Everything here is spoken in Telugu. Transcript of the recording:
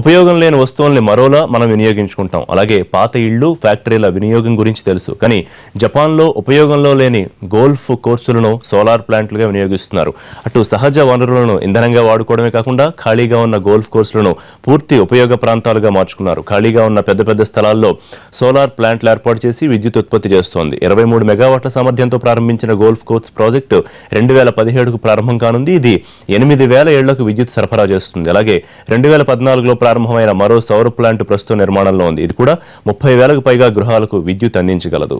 ఉపయోగం లేని వస్తువుల్ని మరోలా మనం వినియోగించుకుంటాం. అలాగే పాత ఇళ్ళు ఫ్యాక్టరీల వినియోగం గురించి తెలుసు. కానీ జపాన్లో ఉపయోగంలో లేని గోల్ఫ్ కోర్సులను సోలార్ ప్లాంట్లుగా వినియోగిస్తున్నారు. అటు సహజ వనరులను ఇంధనంగా వాడుకోవడమే కాకుండా ఖాళీగా ఉన్న గోల్ఫ్ కోర్సులను పూర్తి ఉపయోగ ప్రాంతాలుగా మార్చుకున్నారు. ఖాళీగా ఉన్న పెద్ద పెద్ద స్థలాల్లో సోలార్ ప్లాంట్లు ఏర్పాటు చేసి విద్యుత్ ఉత్పత్తి చేస్తోంది. ఇరవై మూడు మెగావాట్ల సామర్థ్యంతో ప్రారంభించిన గోల్ఫ్ కోర్స్ ప్రాజెక్టు రెండు వేల పదిహేడుకు ప్రారంభం కానుంది. ఇది ఎనిమిది వేల ఏళ్ళకు విద్యుత్ సరఫరా చేస్తుంది. అలాగే రెండు వేల పద్నాలుగులో ప్రారంభమైన మరో సౌర ప్లాంట్ ప్రస్తుతం నిర్మాణంలో ఉంది. ఇది కూడా ముప్పై వేలకు పైగా గృహాలకు విద్యుత్ అందించగలదు.